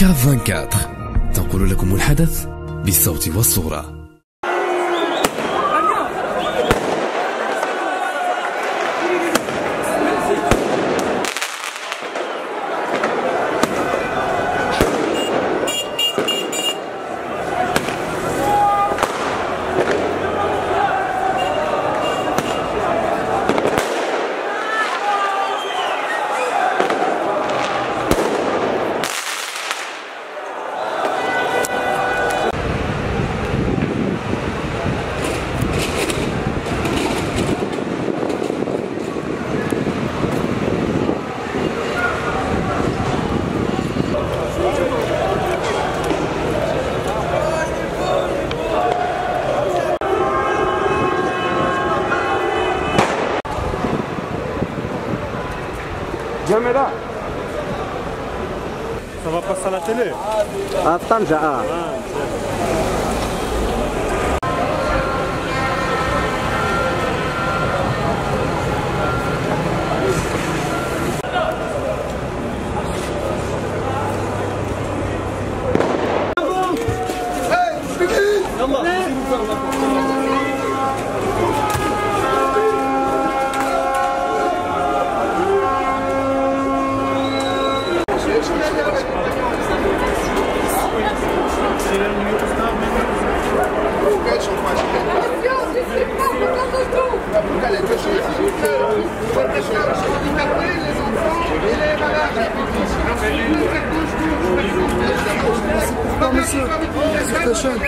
كاف 24 تنقل لكم الحدث بالصوت والصورة. Caméra Ça va passer à la télé Ah, Tanja, monsieur.